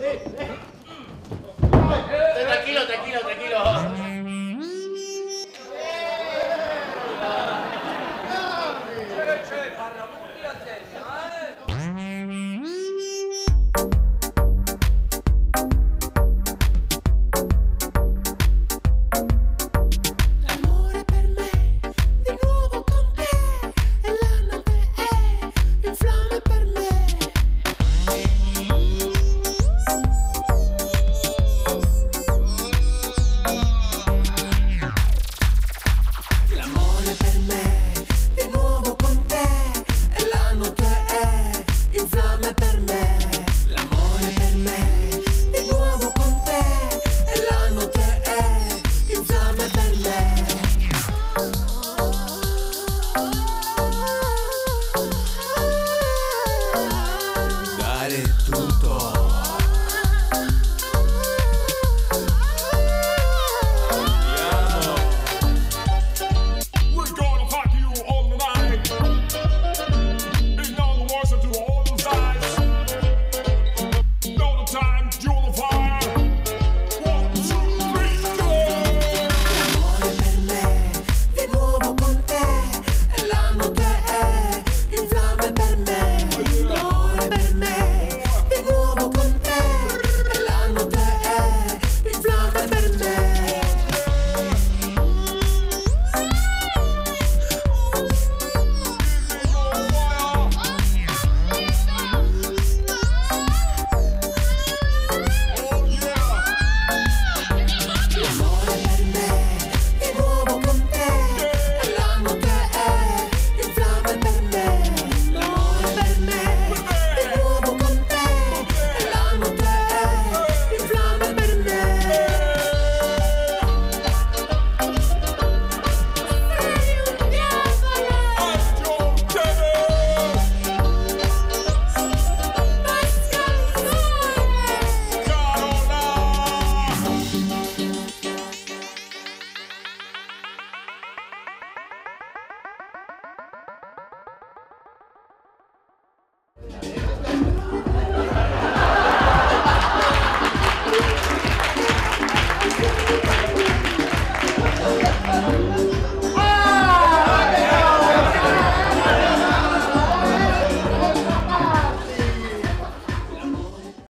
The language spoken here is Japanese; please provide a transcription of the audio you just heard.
えっ!